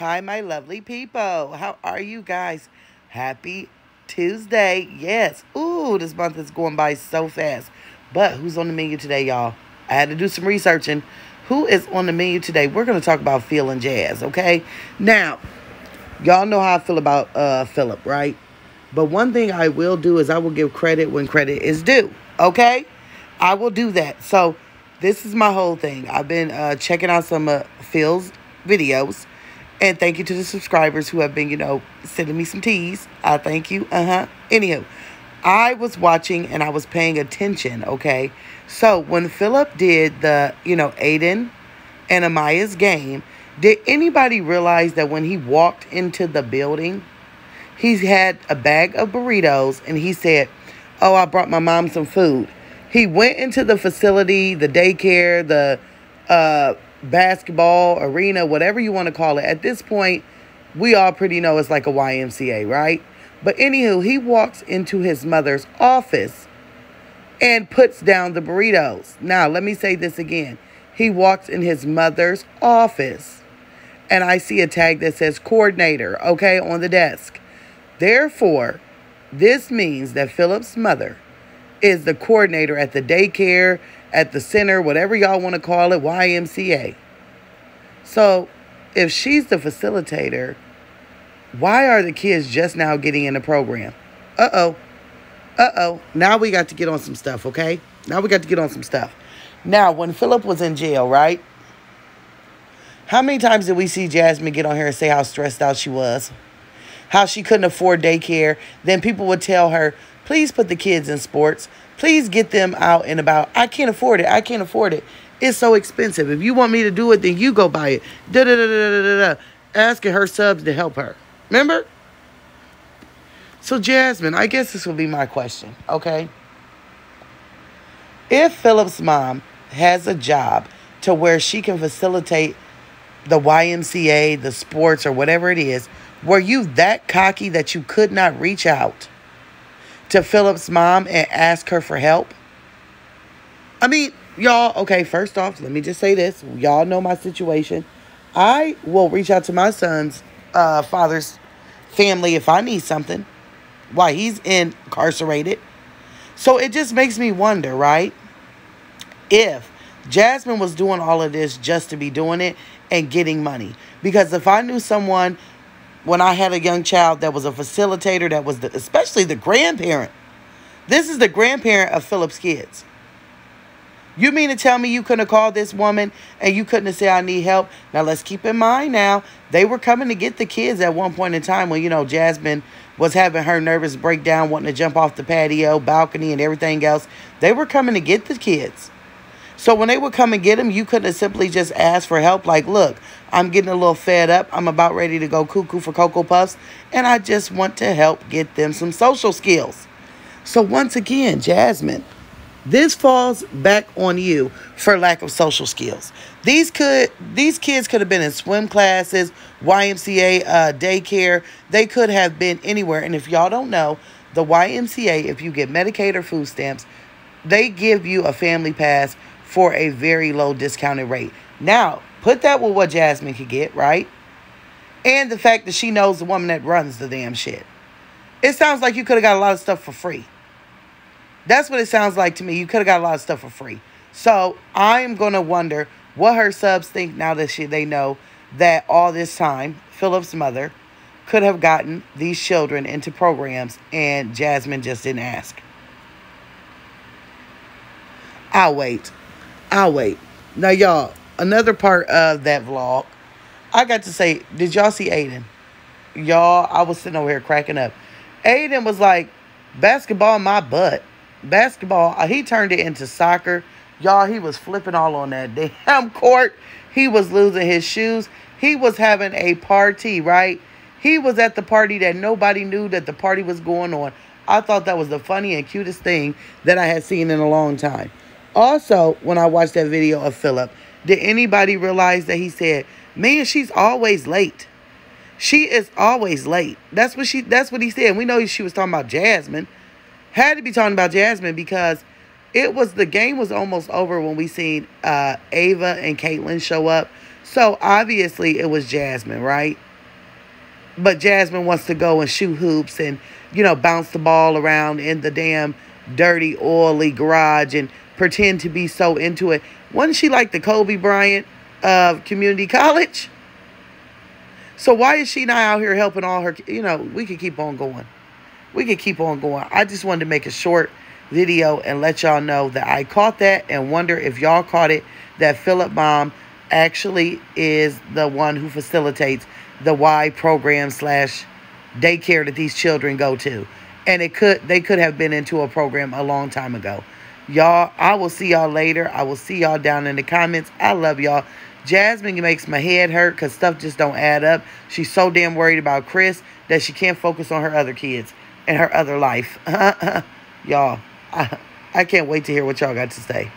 Hi, my lovely people. How are you guys? Happy Tuesday. Yes. Ooh, this month is going by so fast. But who's on the menu today, y'all? I had to do some researching. Who is on the menu today? We're going to talk about and Jazz, okay? Now, y'all know how I feel about uh, Philip, right? But one thing I will do is I will give credit when credit is due, okay? I will do that. So, this is my whole thing. I've been uh, checking out some uh, Phil's videos. And thank you to the subscribers who have been, you know, sending me some teas. I thank you. Uh huh. Anywho, I was watching and I was paying attention, okay? So when Philip did the, you know, Aiden and Amaya's game, did anybody realize that when he walked into the building, he had a bag of burritos and he said, Oh, I brought my mom some food. He went into the facility, the daycare, the uh, basketball arena, whatever you want to call it. At this point, we all pretty know it's like a YMCA, right? But anywho, he walks into his mother's office and puts down the burritos. Now, let me say this again. He walks in his mother's office and I see a tag that says coordinator, okay, on the desk. Therefore, this means that Philip's mother is the coordinator at the daycare, at the center, whatever y'all want to call it, YMCA. So, if she's the facilitator, why are the kids just now getting in the program? Uh oh. Uh oh. Now we got to get on some stuff, okay? Now we got to get on some stuff. Now, when Philip was in jail, right? How many times did we see Jasmine get on here and say how stressed out she was? How she couldn't afford daycare. Then people would tell her, please put the kids in sports. Please get them out and about. I can't afford it. I can't afford it. It's so expensive. If you want me to do it, then you go buy it. Da da da da da da. Asking her subs to help her. Remember? So, Jasmine, I guess this will be my question, okay? If Philip's mom has a job to where she can facilitate the YMCA, the sports, or whatever it is, were you that cocky that you could not reach out to Philip's mom and ask her for help? I mean, y'all, okay, first off, let me just say this. Y'all know my situation. I will reach out to my son's uh, father's family if I need something while he's incarcerated. So it just makes me wonder, right? If Jasmine was doing all of this just to be doing it and getting money. Because if I knew someone when I had a young child that was a facilitator, that was the, especially the grandparent. This is the grandparent of Philip's kids. You mean to tell me you couldn't have called this woman and you couldn't have said, I need help? Now, let's keep in mind now, they were coming to get the kids at one point in time when, you know, Jasmine was having her nervous breakdown, wanting to jump off the patio, balcony, and everything else. They were coming to get the kids. So when they would come and get them, you couldn't have simply just asked for help. Like, look, I'm getting a little fed up. I'm about ready to go cuckoo for Cocoa Puffs. And I just want to help get them some social skills. So once again, Jasmine, this falls back on you for lack of social skills. These could these kids could have been in swim classes, YMCA, uh, daycare. They could have been anywhere. And if y'all don't know, the YMCA, if you get Medicaid or food stamps, they give you a family pass for a very low discounted rate. Now, put that with what Jasmine could get, right? And the fact that she knows the woman that runs the damn shit. It sounds like you could have got a lot of stuff for free. That's what it sounds like to me. You could have got a lot of stuff for free. So I am going to wonder what her subs think now that she, they know that all this time, Philip's mother could have gotten these children into programs and Jasmine just didn't ask. I'll wait. I'll wait. Now, y'all, another part of that vlog, I got to say, did y'all see Aiden? Y'all, I was sitting over here cracking up. Aiden was like, basketball my butt. Basketball, uh, he turned it into soccer. Y'all, he was flipping all on that damn court. He was losing his shoes. He was having a party, right? He was at the party that nobody knew that the party was going on. I thought that was the funny and cutest thing that I had seen in a long time. Also, when I watched that video of Philip, did anybody realize that he said, "Man, she's always late. She is always late." That's what she. That's what he said. We know she was talking about Jasmine. Had to be talking about Jasmine because it was the game was almost over when we seen uh, Ava and Caitlyn show up. So obviously it was Jasmine, right? But Jasmine wants to go and shoot hoops and, you know, bounce the ball around in the damn dirty, oily garage and pretend to be so into it. Wasn't she like the Kobe Bryant of community college? So why is she not out here helping all her, you know, we could keep on going. We could keep on going. I just wanted to make a short video and let y'all know that I caught that and wonder if y'all caught it that Philip Mom actually is the one who facilitates the Y program slash daycare that these children go to. And it could they could have been into a program a long time ago. Y'all, I will see y'all later. I will see y'all down in the comments. I love y'all. Jasmine makes my head hurt because stuff just don't add up. She's so damn worried about Chris that she can't focus on her other kids and her other life. y'all, I, I can't wait to hear what y'all got to say.